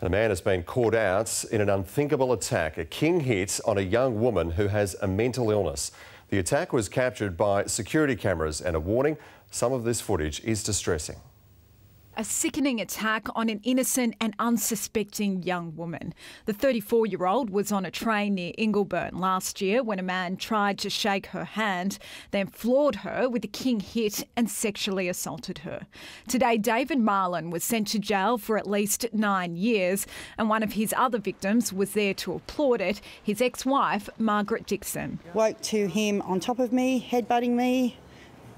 And a man has been caught out in an unthinkable attack, a king hit on a young woman who has a mental illness. The attack was captured by security cameras and a warning, some of this footage is distressing. A sickening attack on an innocent and unsuspecting young woman. The 34 year old was on a train near Ingleburn last year when a man tried to shake her hand, then floored her with a king hit and sexually assaulted her. Today, David Marlon was sent to jail for at least nine years, and one of his other victims was there to applaud it his ex wife, Margaret Dixon. Woke to him on top of me, headbutting me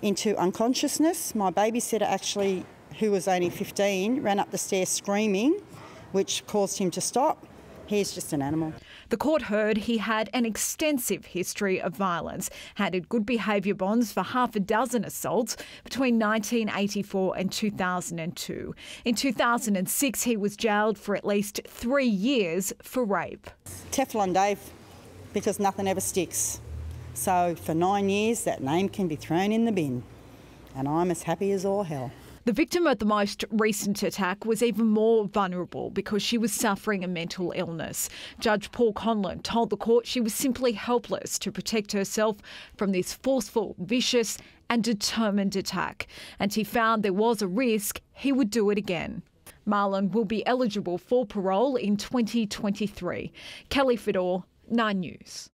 into unconsciousness. My babysitter actually who was only 15, ran up the stairs screaming, which caused him to stop. He's just an animal. The court heard he had an extensive history of violence, handed good behaviour bonds for half a dozen assaults between 1984 and 2002. In 2006, he was jailed for at least three years for rape. Teflon Dave, because nothing ever sticks. So for nine years, that name can be thrown in the bin. And I'm as happy as all hell. The victim of the most recent attack was even more vulnerable because she was suffering a mental illness. Judge Paul Conlon told the court she was simply helpless to protect herself from this forceful, vicious, and determined attack. And he found there was a risk he would do it again. Marlon will be eligible for parole in 2023. Kelly Fedor, 9 News.